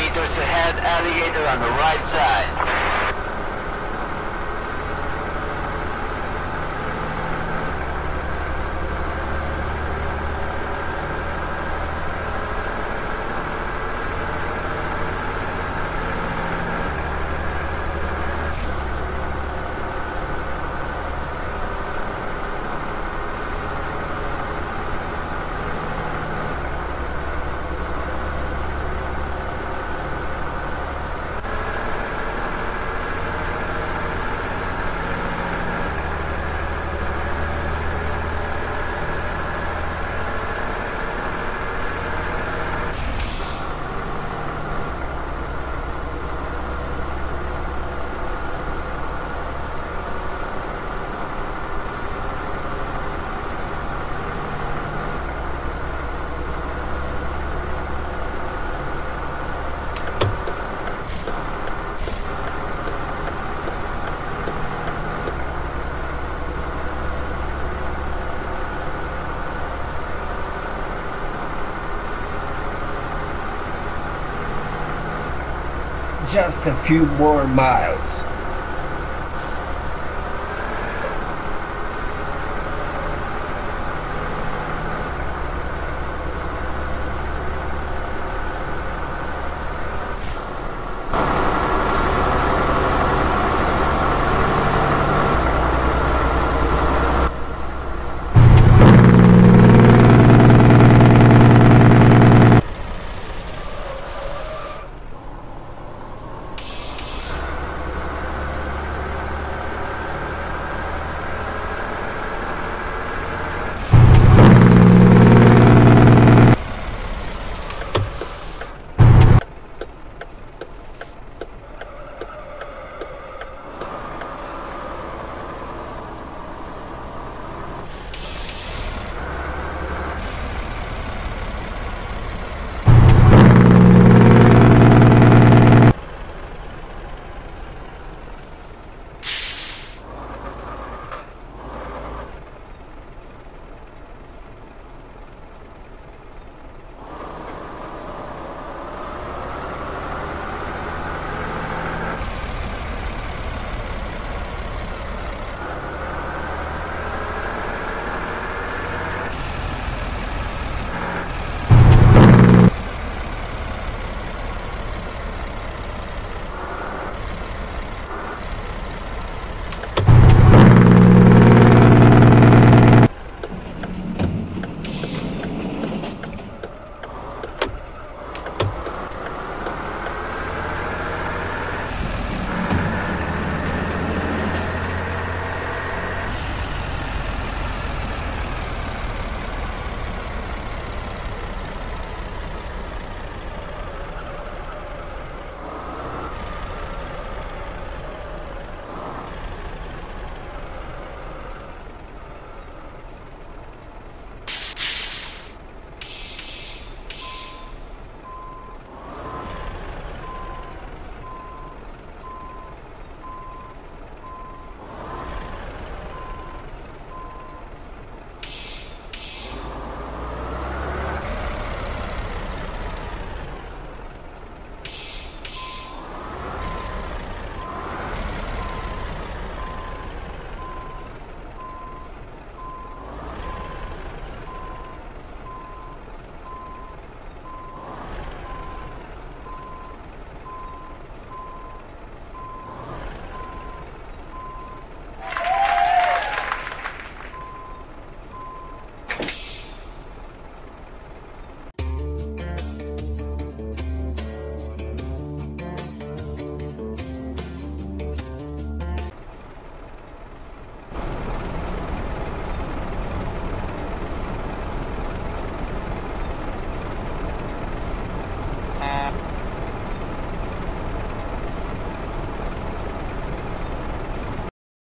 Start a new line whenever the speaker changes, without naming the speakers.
500 meters ahead, alligator on the right side.
Just a few more miles.